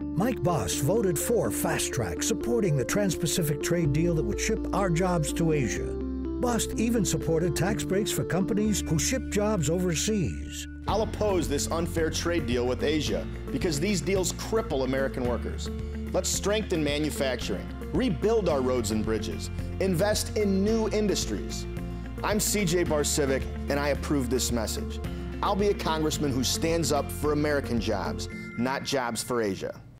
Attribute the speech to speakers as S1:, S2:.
S1: Mike Bost voted for Fast Track, supporting the Trans Pacific trade deal that would ship our jobs to Asia. Bost even supported tax breaks for companies who ship jobs overseas.
S2: I'll oppose this unfair trade deal with Asia because these deals cripple American workers. Let's strengthen manufacturing, rebuild our roads and bridges, invest in new industries. I'm CJ Baricevic, and I approve this message. I'll be a congressman who stands up for American jobs, not jobs for Asia.